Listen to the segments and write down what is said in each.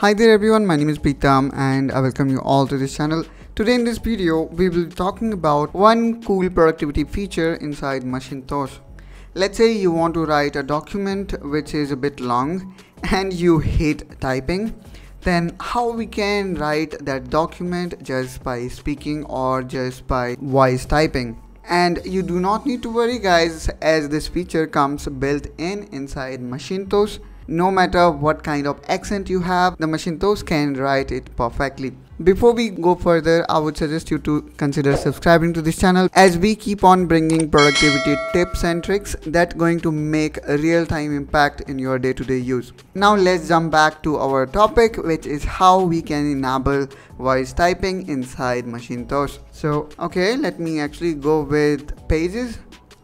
Hi there everyone, my name is Pritam and I welcome you all to this channel. Today in this video, we will be talking about one cool productivity feature inside Macintosh. Let's say you want to write a document which is a bit long and you hate typing then how we can write that document just by speaking or just by voice typing and you do not need to worry guys as this feature comes built in inside Macintosh no matter what kind of accent you have the machine Macintosh can write it perfectly. Before we go further i would suggest you to consider subscribing to this channel as we keep on bringing productivity tips and tricks that going to make a real time impact in your day-to-day -day use. Now let's jump back to our topic which is how we can enable voice typing inside Macintosh so okay let me actually go with pages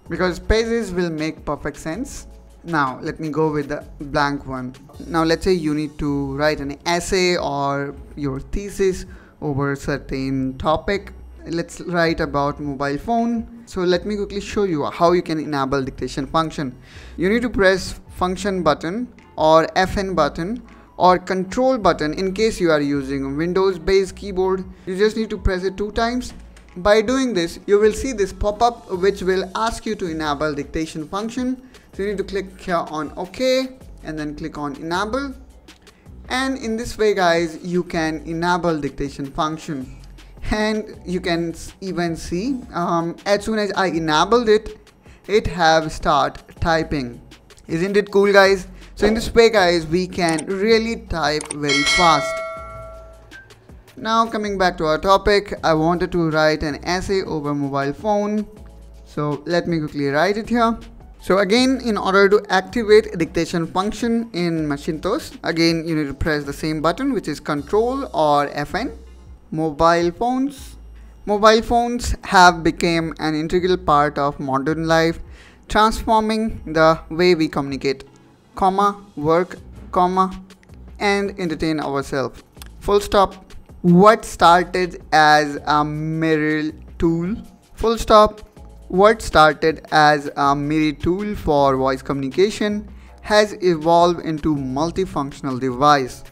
because pages will make perfect sense now let me go with the blank one. Now let's say you need to write an essay or your thesis over a certain topic. Let's write about mobile phone. So let me quickly show you how you can enable dictation function. You need to press function button or fn button or control button in case you are using windows based keyboard. You just need to press it two times by doing this you will see this pop-up which will ask you to enable dictation function. So you need to click here on OK and then click on enable. And in this way guys you can enable dictation function. And you can even see um, as soon as I enabled it it have start typing. Isn't it cool guys? So in this way guys we can really type very fast now coming back to our topic I wanted to write an essay over mobile phone so let me quickly write it here so again, in order to activate dictation function in Macintosh, again you need to press the same button which is Control or Fn. Mobile phones. Mobile phones have become an integral part of modern life, transforming the way we communicate, comma, work, comma, and entertain ourselves. Full stop. What started as a mere tool, full stop. What started as a mere tool for voice communication has evolved into multifunctional device,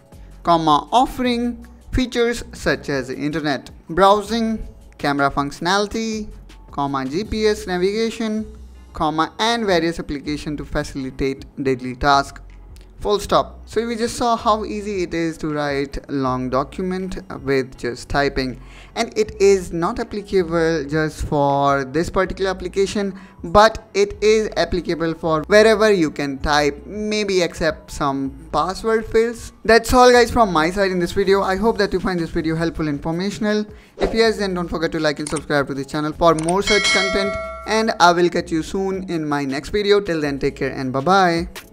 comma, offering features such as internet browsing, camera functionality, comma, GPS navigation, comma, and various applications to facilitate daily tasks full stop. So we just saw how easy it is to write a long document with just typing. And it is not applicable just for this particular application but it is applicable for wherever you can type maybe except some password fields. That's all guys from my side in this video. I hope that you find this video helpful and informational. If yes then don't forget to like and subscribe to this channel for more such content. And i will catch you soon in my next video. Till then take care and bye bye